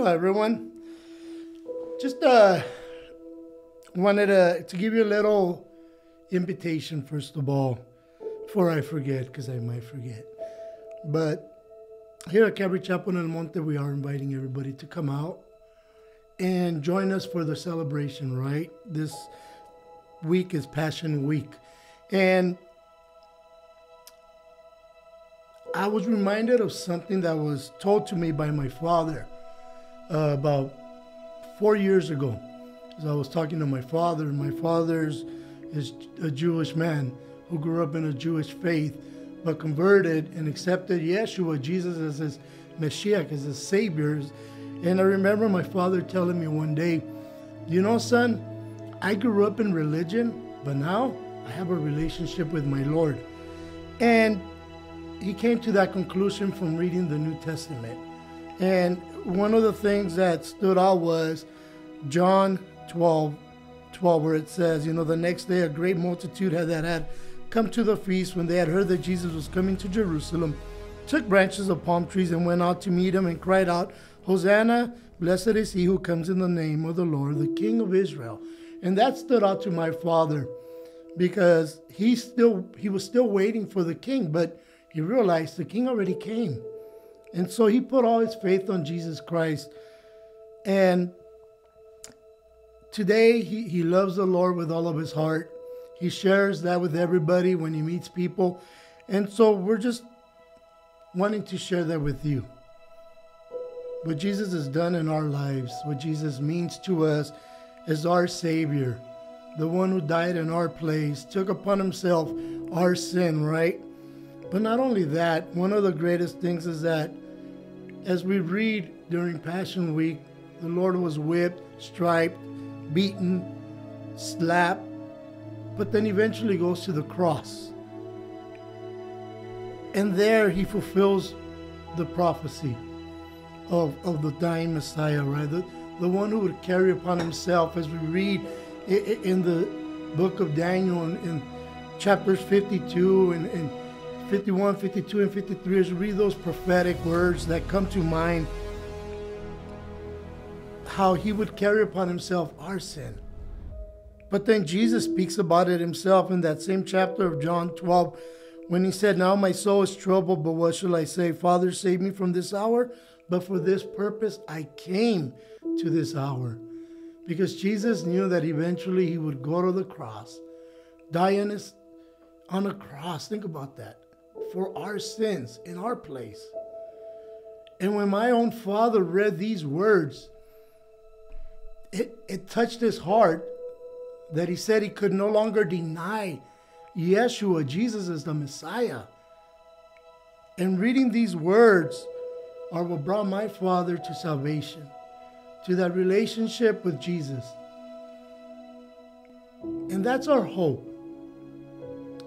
Hello, everyone. Just uh, wanted to, to give you a little invitation, first of all, before I forget, because I might forget. But here at Calvary Chapel El Monte, we are inviting everybody to come out and join us for the celebration, right? This week is Passion Week. And I was reminded of something that was told to me by my father uh, about four years ago. As I was talking to my father, my father's is a Jewish man who grew up in a Jewish faith, but converted and accepted Yeshua, Jesus, as his Messiah, as his Savior. And I remember my father telling me one day, You know, son, I grew up in religion, but now I have a relationship with my Lord. And he came to that conclusion from reading the New Testament. And one of the things that stood out was John 12, 12, where it says, you know, the next day a great multitude had that had come to the feast when they had heard that Jesus was coming to Jerusalem, took branches of palm trees and went out to meet him and cried out, Hosanna, blessed is he who comes in the name of the Lord, the King of Israel. And that stood out to my father because he still he was still waiting for the king, but he realized the king already came. And so he put all his faith on Jesus Christ. And today he, he loves the Lord with all of his heart. He shares that with everybody when he meets people. And so we're just wanting to share that with you. What Jesus has done in our lives, what Jesus means to us as our Savior, the one who died in our place, took upon himself our sin, right? But not only that, one of the greatest things is that as we read during Passion Week, the Lord was whipped, striped, beaten, slapped, but then eventually goes to the cross. And there he fulfills the prophecy of, of the dying Messiah, right? The, the one who would carry upon himself, as we read in the book of Daniel in, in chapters 52 and, and 51, 52, and 53, as we read those prophetic words that come to mind, how he would carry upon himself our sin. But then Jesus speaks about it himself in that same chapter of John 12 when he said, Now my soul is troubled, but what shall I say? Father, save me from this hour. But for this purpose I came to this hour. Because Jesus knew that eventually he would go to the cross, die on, on a cross. Think about that. For our sins in our place. And when my own father read these words, it, it touched his heart that he said he could no longer deny Yeshua, Jesus is the Messiah. And reading these words are what brought my father to salvation, to that relationship with Jesus. And that's our hope.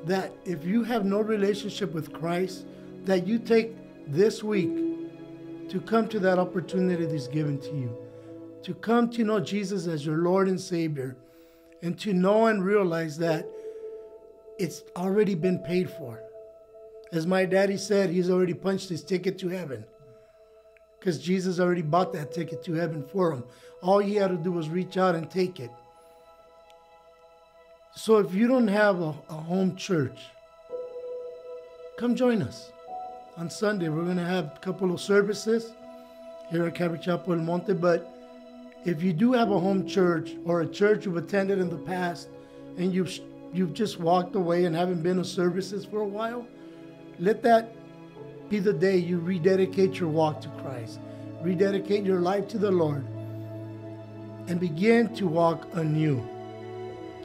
That if you have no relationship with Christ, that you take this week to come to that opportunity that's given to you, to come to know Jesus as your Lord and Savior, and to know and realize that it's already been paid for. As my daddy said, he's already punched his ticket to heaven because Jesus already bought that ticket to heaven for him. All he had to do was reach out and take it. So if you don't have a, a home church, come join us. On Sunday, we're going to have a couple of services here at Calvary Chapel El Monte. But if you do have a home church or a church you've attended in the past and you've, you've just walked away and haven't been to services for a while, let that be the day you rededicate your walk to Christ, rededicate your life to the Lord, and begin to walk anew.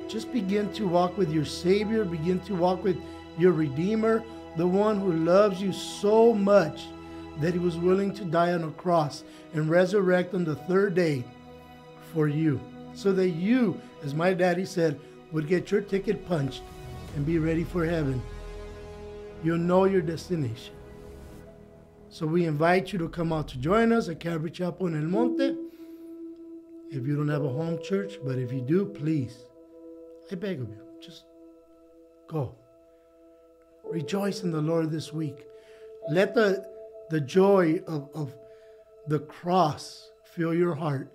Just begin to walk with your Savior, begin to walk with your Redeemer, the one who loves you so much that he was willing to die on a cross and resurrect on the third day for you, so that you, as my daddy said, would get your ticket punched and be ready for heaven. You'll know your destination. So we invite you to come out to join us at Calvary Chapel in El Monte. If you don't have a home church, but if you do, please, I beg of you, just go. Rejoice in the Lord this week. Let the, the joy of, of the cross fill your heart.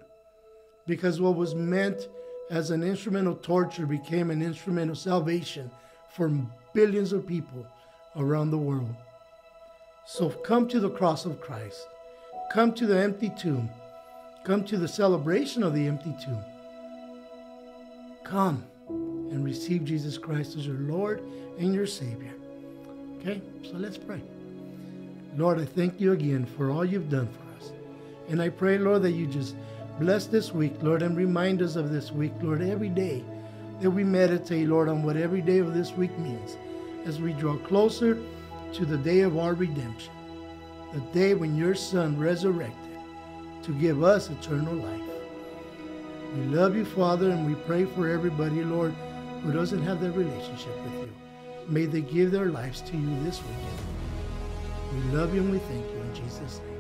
Because what was meant as an instrument of torture became an instrument of salvation for billions of people around the world. So come to the cross of Christ. Come to the empty tomb. Come to the celebration of the empty tomb. Come and receive Jesus Christ as your Lord and your Savior. Okay, so let's pray. Lord, I thank you again for all you've done for us. And I pray, Lord, that you just bless this week, Lord, and remind us of this week, Lord, every day that we meditate, Lord, on what every day of this week means as we draw closer to the day of our redemption, the day when your Son resurrected to give us eternal life. We love you, Father, and we pray for everybody, Lord, who doesn't have that relationship with you. May they give their lives to you this weekend. We love you and we thank you in Jesus' name.